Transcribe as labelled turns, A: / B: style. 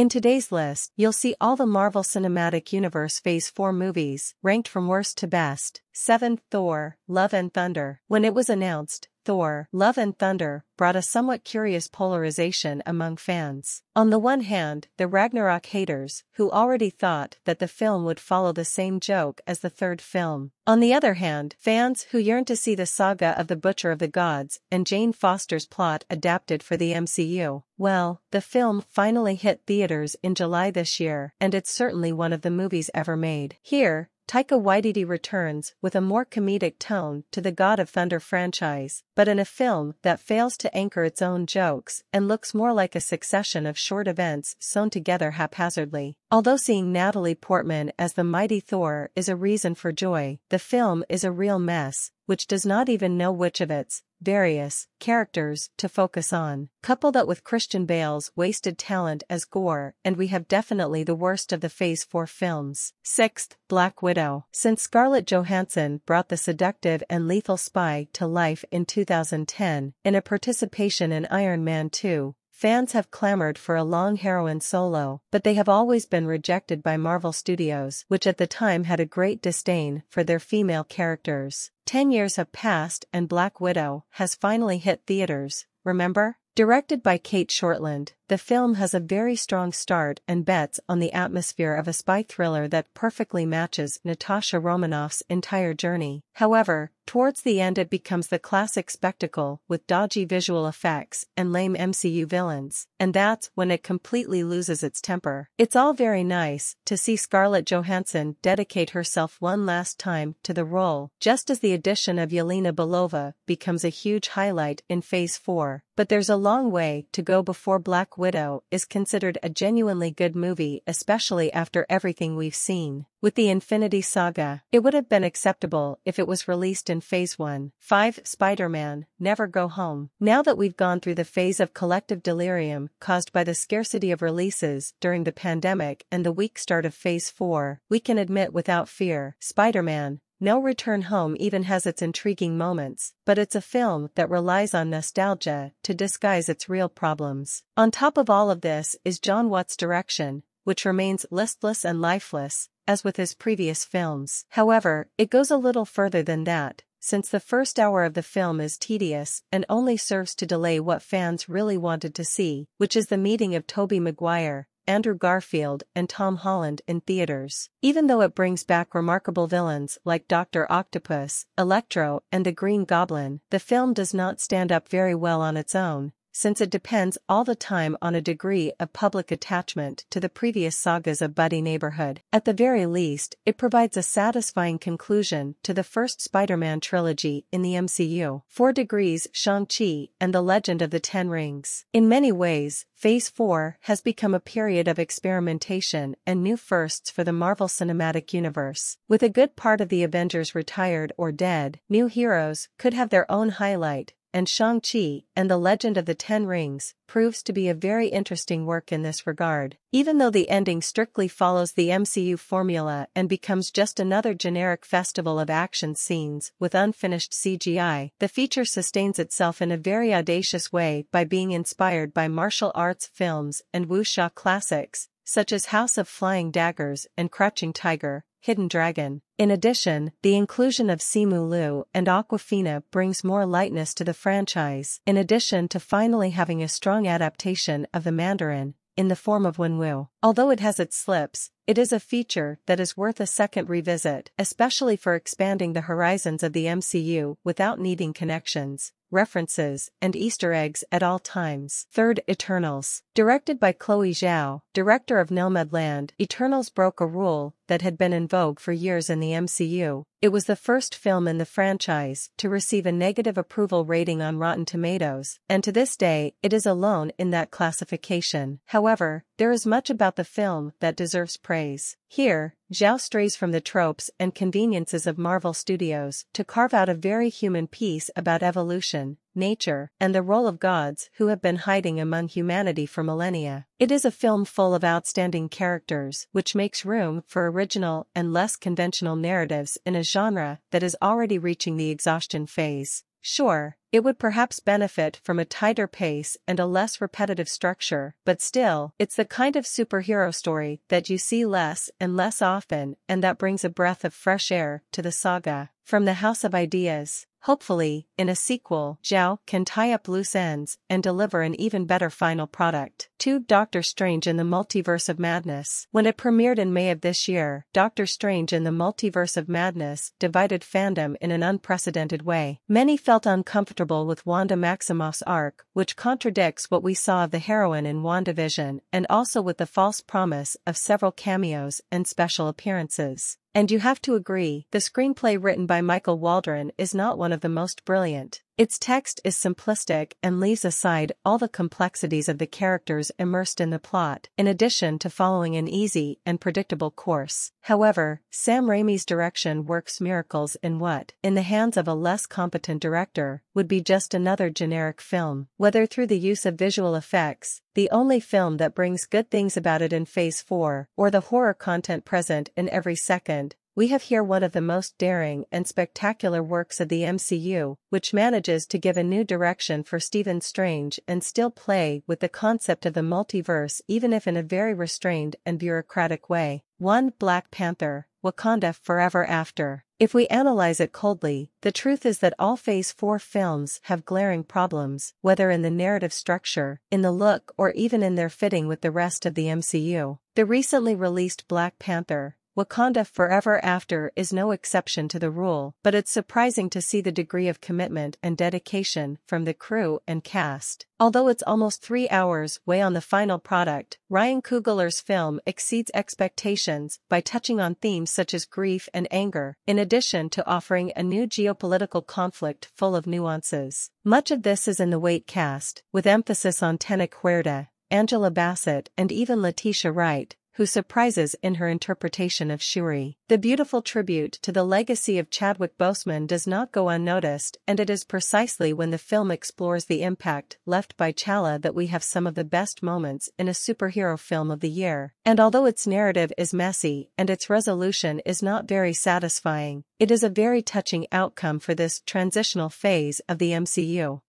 A: In today's list, you'll see all the Marvel Cinematic Universe Phase 4 movies, ranked from worst to best. 7. Thor, Love and Thunder. When it was announced, Thor, Love and Thunder, brought a somewhat curious polarization among fans. On the one hand, the Ragnarok haters, who already thought that the film would follow the same joke as the third film. On the other hand, fans who yearned to see the saga of the Butcher of the Gods and Jane Foster's plot adapted for the MCU. Well, the film finally hit theaters in July this year, and it's certainly one of the movies ever made. Here, Taika Waititi returns with a more comedic tone to the God of Thunder franchise, but in a film that fails to anchor its own jokes and looks more like a succession of short events sewn together haphazardly. Although seeing Natalie Portman as the mighty Thor is a reason for joy, the film is a real mess, which does not even know which of its various characters to focus on. Couple that with Christian Bale's wasted talent as Gorr and we have definitely the worst of the Phase 4 films. Sixth, Black Widow. Since Scarlett Johansson brought the seductive and lethal spy to life in 2010, in a participation in Iron Man 2, Fans have clamored for a long heroine solo, but they have always been rejected by Marvel Studios, which at the time had a great disdain for their female characters. Ten years have passed and Black Widow has finally hit theaters, remember? Directed by Cate Shortland, the film has a very strong start and bets on the atmosphere of a spy thriller that perfectly matches Natasha Romanoff's entire journey. However, towards the end it becomes the classic spectacle with dodgy visual effects and lame MCU villains, and that's when it completely loses its temper. It's all very nice to see Scarlett Johansson dedicate herself one last time to the role, just as the addition of Yelena Belova becomes a huge highlight in Phase 4, but there's a long way to go before Black Widow is considered a genuinely good movie especially after everything we've seen. With the Infinity Saga, it would have been acceptable if it was released in Phase 1. 5. Spider-Man, Never Go Home. Now that we've gone through the phase of collective delirium caused by the scarcity of releases during the pandemic and the weak start of Phase 4, we can admit without fear, Spider-Man, no Return Home even has its intriguing moments, but it's a film that relies on nostalgia to disguise its real problems. On top of all of this is John Watts' direction, which remains listless and lifeless, as with his previous films. However, it goes a little further than that, since the first hour of the film is tedious and only serves to delay what fans really wanted to see, which is the meeting of Tobey Maguire, Andrew Garfield and Tom Holland in theaters. Even though it brings back remarkable villains like Dr. Octopus, Electro, and the Green Goblin, the film does not stand up very well on its own, since it depends all the time on a degree of public attachment to the previous sagas of Buddy Neighborhood. At the very least, it provides a satisfying conclusion to the first Spider-Man trilogy in the MCU. 4 Degrees, Shang-Chi, and the Legend of the Ten Rings. In many ways, Phase 4 has become a period of experimentation and new firsts for the Marvel Cinematic Universe. With a good part of the Avengers retired or dead, new heroes could have their own highlight, and Shang-Chi and the Legend of the Ten Rings proves to be a very interesting work in this regard. Even though the ending strictly follows the MCU formula and becomes just another generic festival of action scenes with unfinished CGI, the feature sustains itself in a very audacious way by being inspired by martial arts films and wuxia classics, such as House of Flying Daggers and Crouching Tiger, Hidden Dragon. In addition, the inclusion of Simu Liu and Awkwafina brings more lightness to the franchise, in addition to finally having a strong adaptation of the Mandarin, in the form of Wenwu. Although it has its slips, it is a feature that is worth a second revisit, especially for expanding the horizons of the MCU without needing connections references, and Easter eggs at all times. Third, Eternals. Directed by Chloe Zhao, director of Nomadland, Eternals broke a rule that had been in vogue for years in the MCU. It was the first film in the franchise to receive a negative approval rating on Rotten Tomatoes, and to this day, it is alone in that classification. However, there is much about the film that deserves praise. Here, Zhao strays from the tropes and conveniences of Marvel Studios to carve out a very human piece about evolution, nature, and the role of gods who have been hiding among humanity for millennia. It is a film full of outstanding characters, which makes room for original and less conventional narratives in a genre that is already reaching the exhaustion phase. Sure, It would perhaps benefit from a tighter pace and a less repetitive structure, but still, it's the kind of superhero story that you see less and less often and that brings a breath of fresh air to the saga. From the House of Ideas, Hopefully, in a sequel, Zhao can tie up loose ends and deliver an even better final product. 2. Doctor Strange in the Multiverse of Madness When it premiered in May of this year, Doctor Strange in the Multiverse of Madness divided fandom in an unprecedented way. Many felt uncomfortable with Wanda Maximoff's arc, which contradicts what we saw of the heroine in WandaVision, and also with the false promise of several cameos and special appearances. And you have to agree, the screenplay written by Michael Waldron is not one of the most brilliant. Its text is simplistic and leaves aside all the complexities of the characters immersed in the plot, in addition to following an easy and predictable course. However, Sam Raimi's direction works miracles in what, in the hands of a less competent director, would be just another generic film. Whether through the use of visual effects, the only film that brings good things about it in Phase 4, or the horror content present in every second, we have here one of the most daring and spectacular works of the MCU, which manages to give a new direction for Stephen Strange and still play with the concept of the multiverse even if in a very restrained and bureaucratic way. 1. Black Panther, Wakanda Forever After. If we analyze it coldly, the truth is that all Phase 4 films have glaring problems, whether in the narrative structure, in the look or even in their fitting with the rest of the MCU. The recently released Black Panther, Wakanda Forever After is no exception to the rule, but it's surprising to see the degree of commitment and dedication from the crew and cast. Although it's almost three hours way on the final product, Ryan Coogler's film exceeds expectations by touching on themes such as grief and anger, in addition to offering a new geopolitical conflict full of nuances. Much of this is in the weight cast, with emphasis on Tenoch Huerta, Angela Bassett and even Letitia Wright, who surprises in her interpretation of Shuri. The beautiful tribute to the legacy of Chadwick Boseman does not go unnoticed and it is precisely when the film explores the impact left by T'Challa that we have some of the best moments in a superhero film of the year. And although its narrative is messy and its resolution is not very satisfying, it is a very touching outcome for this transitional phase of the MCU.